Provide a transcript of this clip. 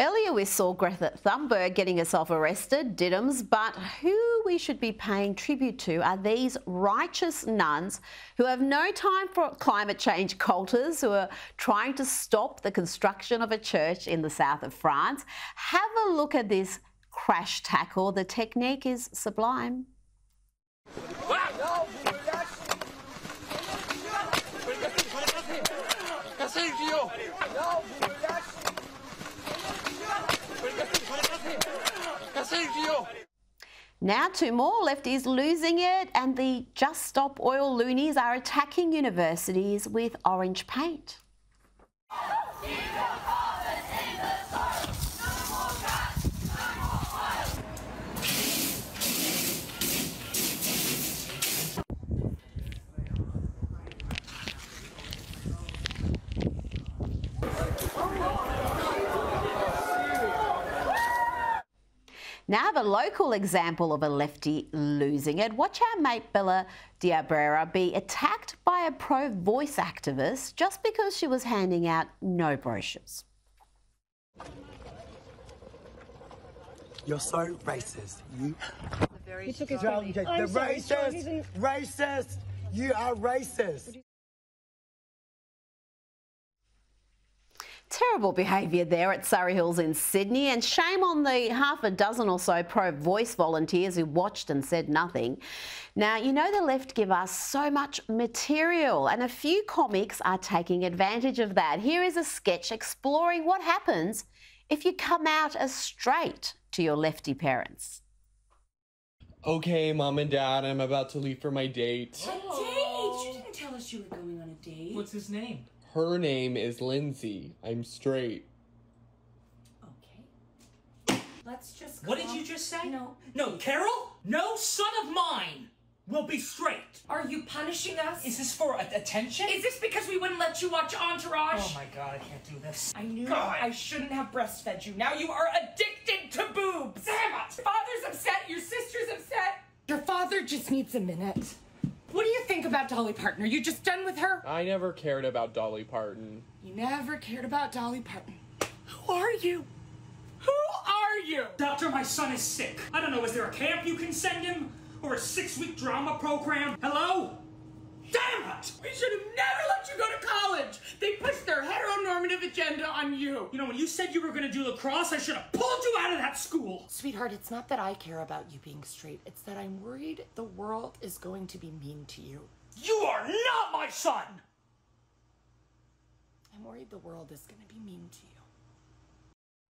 Earlier, we saw Greta Thunberg getting herself arrested, Diddums, but who we should be paying tribute to are these righteous nuns who have no time for climate change culters who are trying to stop the construction of a church in the south of France. Have a look at this crash tackle. The technique is sublime. Now, two more lefties losing it, and the Just Stop Oil loonies are attacking universities with orange paint. Now, I have a local example of a lefty losing it. Watch our mate Bella d'Abrera be attacked by a pro voice activist just because she was handing out no brochures. You're so racist. You. He took his You're phone. the racist. sorry, he's in- Racist. You are racist. Terrible behaviour there at Surry Hills in Sydney, and shame on the half a dozen or so pro voice volunteers who watched and said nothing. Now, you know, the left give us so much material, and a few comics are taking advantage of that. Here is a sketch exploring what happens if you come out as straight to your lefty parents. Okay, mom and dad, I'm about to leave for my date. A date? You didn't tell us you were going on a date. What's his name? Her name is Lindsay. I'm straight. Okay. Let's just. What did you just say? No. No, Carol? No son of mine will be straight. Are you punishing us? Is this for attention? Is this because we wouldn't let you watch Entourage? oh my god, I can't do this. I knew God. I shouldn't have breastfed you. Now you are addicted to boobs. Damn it! Father's upset. Your sister's upset. Your father just needs a minute. What do you think about Dolly Parton? Are you just done with her? I never cared about Dolly Parton. You never cared about Dolly Parton. Who are you? Who are you? Doctor, my son is sick. I don't know, is there a camp you can send him? Or a six week drama program? Hello? Damn it! We should have never let you go to college. They pushed their heteronormative agenda on you. You know, when you said you were gonna do lacrosse, I should have pulled you out of that school. Sweetheart, it's not that I care about you being straight. It's that I'm worried the world is going to be mean to you. You are not my son! I'm worried the world is going to be mean to you.